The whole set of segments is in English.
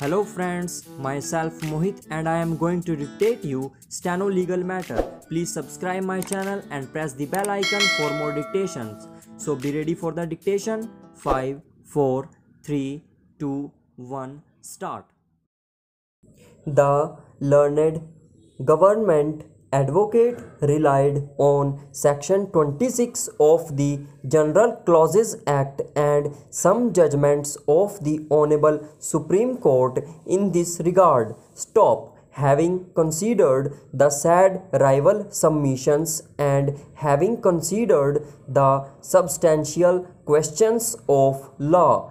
Hello friends, myself Mohit and I am going to dictate you Steno Legal Matter. Please subscribe my channel and press the bell icon for more dictations. So be ready for the dictation. 5, 4, 3, 2, 1, start. The learned government advocate relied on section 26 of the general clauses act and some judgments of the honorable supreme court in this regard. Stop having considered the said rival submissions and having considered the substantial questions of law.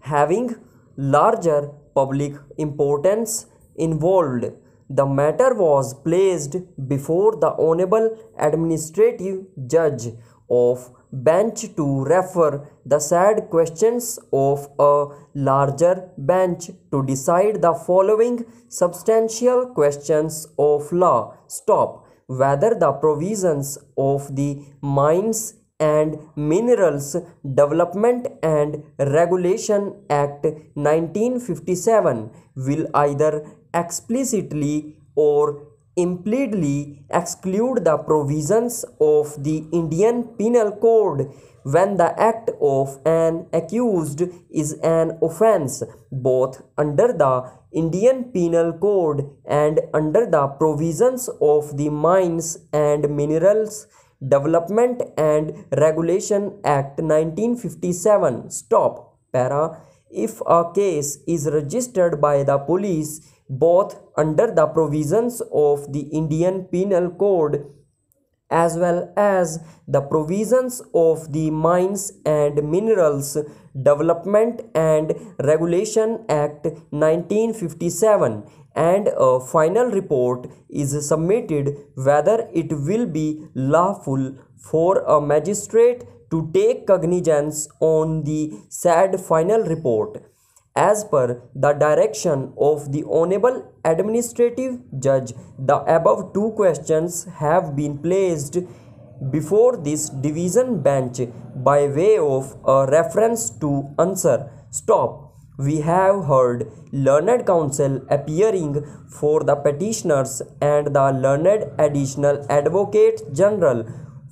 Having larger public importance involved the matter was placed before the Honorable Administrative Judge of bench to refer the said questions of a larger bench to decide the following substantial questions of law. Stop. Whether the provisions of the Mines and Minerals Development and Regulation Act 1957 will either explicitly or implicitly exclude the provisions of the Indian Penal Code when the act of an accused is an offence both under the Indian Penal Code and under the provisions of the Mines and Minerals Development and Regulation Act 1957 stop. Para. If a case is registered by the police both under the provisions of the Indian Penal Code as well as the provisions of the Mines and Minerals Development and Regulation Act 1957 and a final report is submitted whether it will be lawful for a magistrate to take cognizance on the said final report as per the direction of the Honorable Administrative Judge, the above two questions have been placed before this division bench by way of a reference to answer. Stop. We have heard learned counsel appearing for the petitioners and the learned additional advocate general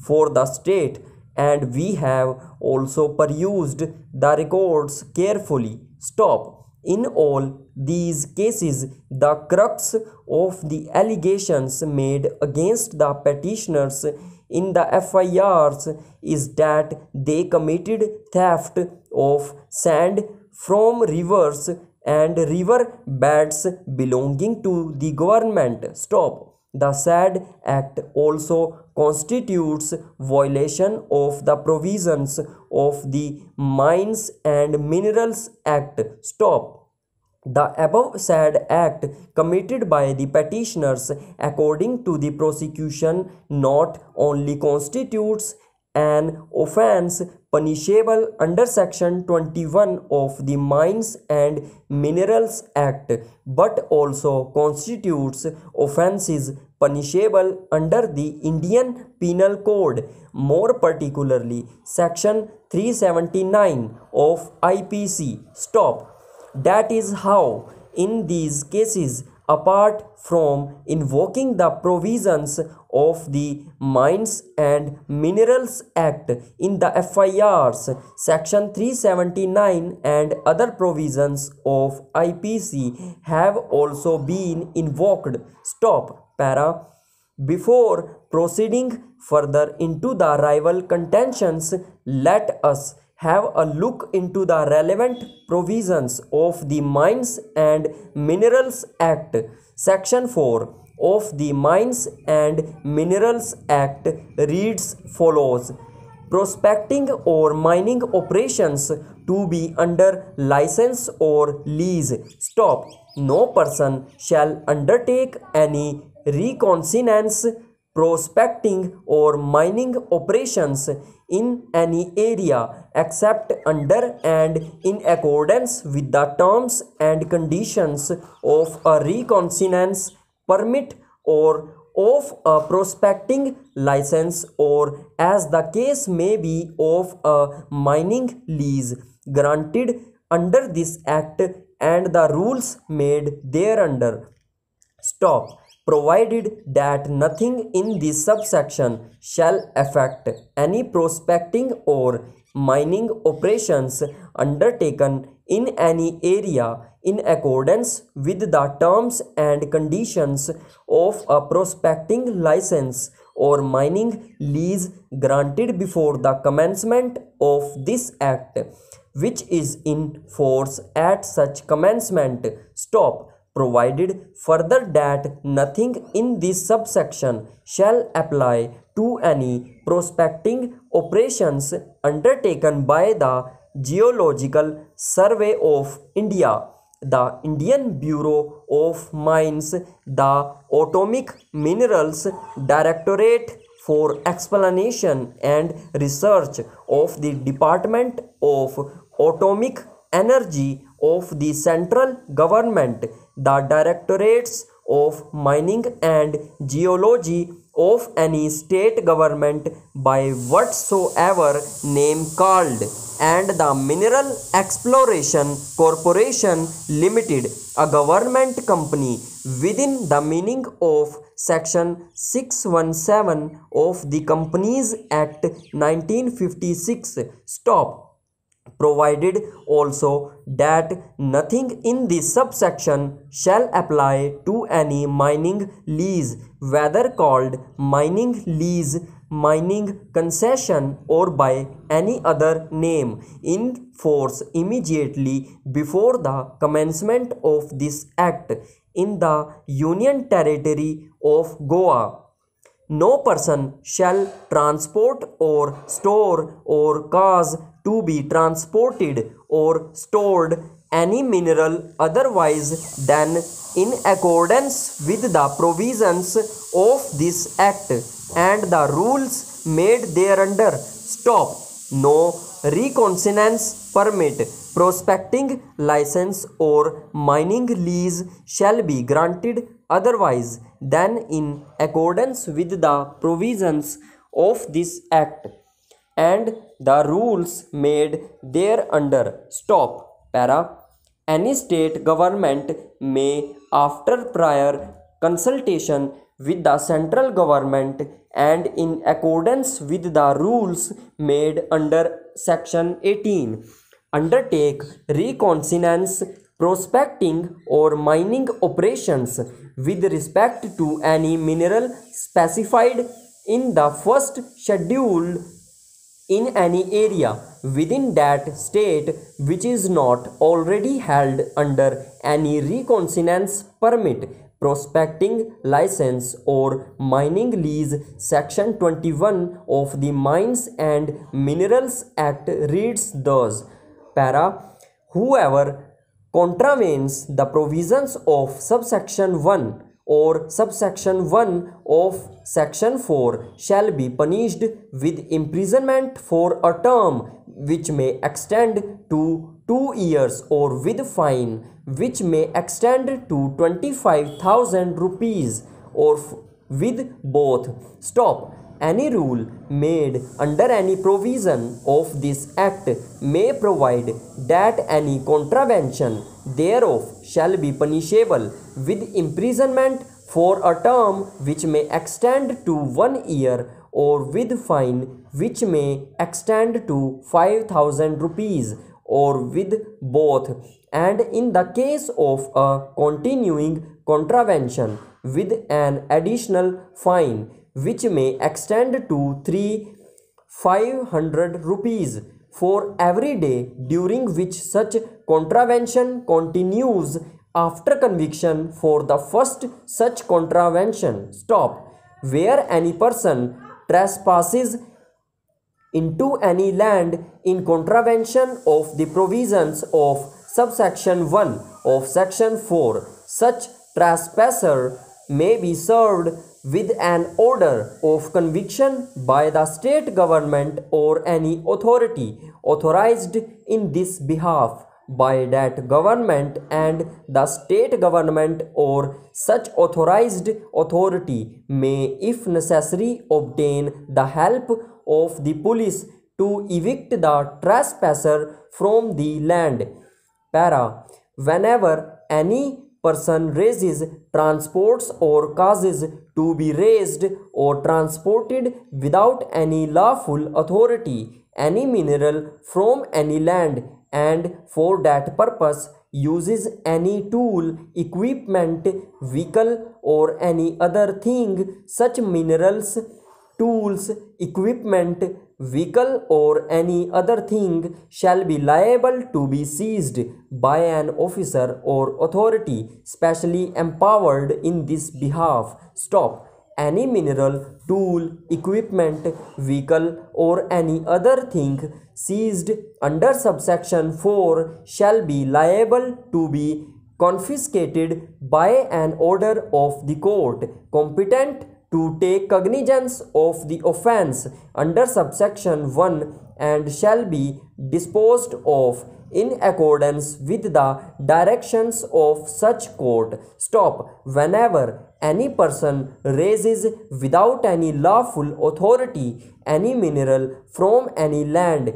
for the state and we have also perused the records carefully stop. In all these cases, the crux of the allegations made against the petitioners in the FIRs is that they committed theft of sand from rivers and river beds belonging to the government. Stop. The said act also constitutes violation of the provisions of the Mines and Minerals Act. Stop. The above said act committed by the petitioners according to the prosecution not only constitutes an offence punishable under section 21 of the Mines and Minerals Act but also constitutes offences punishable under the Indian Penal Code more particularly section 379 of IPC stop that is how in these cases apart from invoking the provisions of the Mines and Minerals Act in the FIRs, Section 379 and other provisions of IPC have also been invoked. Stop. Para. Before proceeding further into the rival contentions, let us have a look into the relevant provisions of the Mines and Minerals Act. Section 4 of the Mines and Minerals Act reads follows prospecting or mining operations to be under license or lease stop no person shall undertake any reconnaissance prospecting or mining operations in any area except under and in accordance with the terms and conditions of a reconnaissance permit or of a prospecting license or as the case may be of a mining lease granted under this act and the rules made thereunder. Stop. Provided that nothing in this subsection shall affect any prospecting or mining operations undertaken in any area in accordance with the terms and conditions of a prospecting license or mining lease granted before the commencement of this act which is in force at such commencement. Stop provided further that nothing in this subsection shall apply to any prospecting operations undertaken by the Geological Survey of India, the Indian Bureau of Mines, the Atomic Minerals Directorate for exploration and research of the Department of Atomic Energy of the central government the directorates of mining and geology of any state government by whatsoever name called and the mineral exploration corporation limited a government company within the meaning of section 617 of the companies act 1956 stop provided also that nothing in this subsection shall apply to any mining lease whether called mining lease mining concession or by any other name in force immediately before the commencement of this act in the union territory of goa. No person shall transport or store or cause to be transported or stored any mineral otherwise than in accordance with the provisions of this act and the rules made thereunder. Stop. No reconnaissance permit, prospecting license or mining lease shall be granted otherwise than in accordance with the provisions of this act and the rules made thereunder. Stop. Para. Any state government may, after prior consultation with the central government and in accordance with the rules made under section 18, undertake reconnaissance prospecting or mining operations with respect to any mineral specified in the first schedule in any area within that state which is not already held under any reconnaissance permit prospecting license or mining lease section 21 of the mines and minerals act reads thus para whoever contravenes the provisions of subsection 1 or subsection 1 of section 4 shall be punished with imprisonment for a term which may extend to 2 years or with fine which may extend to 25000 rupees or with both. Stop. Any rule made under any provision of this act may provide that any contravention thereof shall be punishable with imprisonment for a term which may extend to one year or with fine which may extend to 5000 rupees or with both. And in the case of a continuing contravention with an additional fine which may extend to 3 500 rupees for every day during which such contravention continues after conviction for the first such contravention. Stop. Where any person trespasses into any land in contravention of the provisions of subsection 1 of section 4 such trespasser may be served with an order of conviction by the state government or any authority authorized in this behalf by that government and the state government or such authorized authority may if necessary obtain the help of the police to evict the trespasser from the land. Para whenever any person raises transports or causes to be raised or transported without any lawful authority any mineral from any land and for that purpose uses any tool, equipment, vehicle or any other thing such minerals, tools, equipment, vehicle or any other thing shall be liable to be seized by an officer or authority specially empowered in this behalf. Stop any mineral, tool, equipment, vehicle or any other thing seized under subsection 4 shall be liable to be confiscated by an order of the court competent to take cognizance of the offence under subsection 1 and shall be disposed of in accordance with the directions of such court. Stop. Whenever any person raises without any lawful authority any mineral from any land,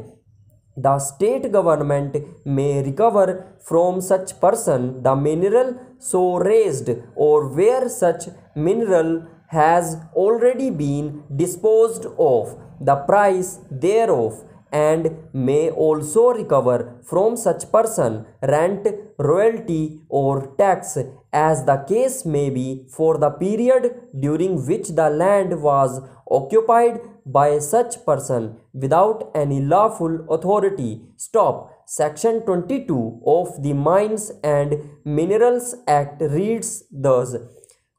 the state government may recover from such person the mineral so raised or where such mineral has already been disposed of the price thereof and may also recover from such person rent, royalty or tax as the case may be for the period during which the land was occupied by such person without any lawful authority. Stop. Section 22 of the Mines and Minerals Act reads thus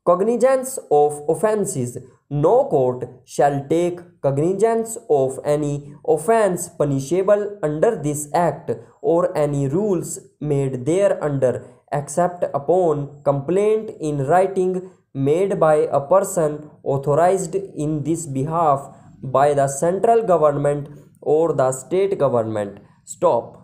Cognizance of offences no court shall take cognizance of any offence punishable under this act or any rules made thereunder except upon complaint in writing made by a person authorized in this behalf by the central government or the state government. Stop.